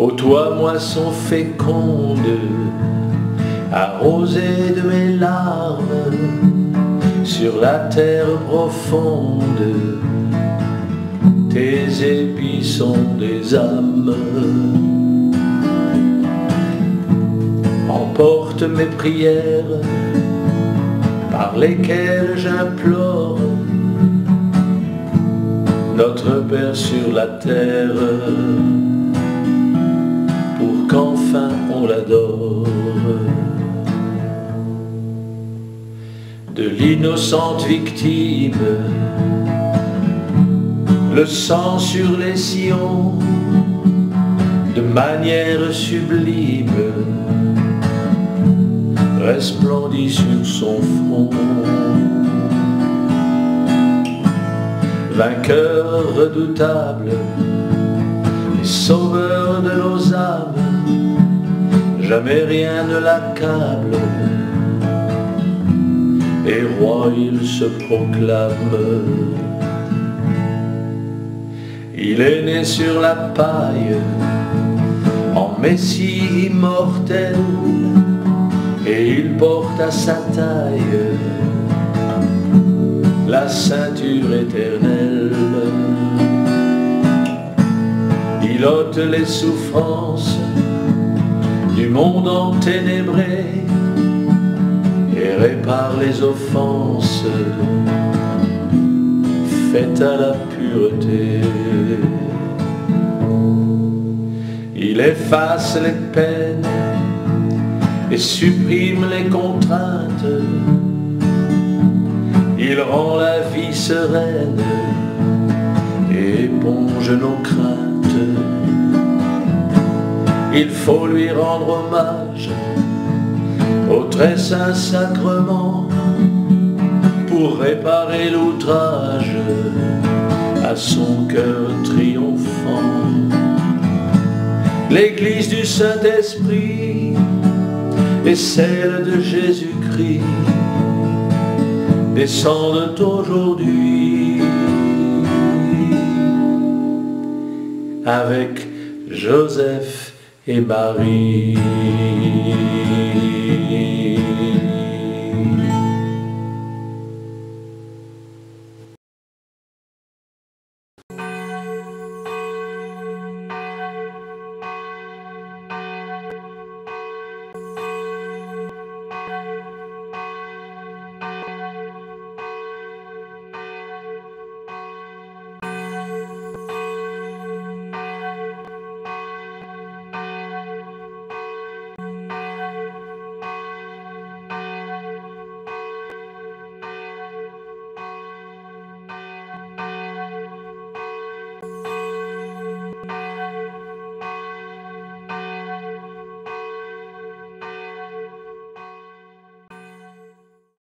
Ô toi, moisson féconde, arrosée de mes larmes, sur la terre profonde, tes épis sont des âmes. Emporte mes prières, par lesquelles j'implore notre Père sur la terre, De l'innocente victime, le sang sur les sillons, de manière sublime, resplendit sur son front. Vainqueur redoutable et sauveur de nos âmes, jamais rien ne l'accable. Et roi il se proclame. Il est né sur la paille, en Messie immortel, et il porte à sa taille la ceinture éternelle. Il ôte les souffrances du monde enténébré répare les offenses faites à la pureté. Il efface les peines et supprime les contraintes. Il rend la vie sereine et éponge nos craintes. Il faut lui rendre hommage au très saint sacrement pour réparer l'outrage à son cœur triomphant. L'église du Saint-Esprit et celle de Jésus-Christ descendent aujourd'hui avec Joseph et Marie.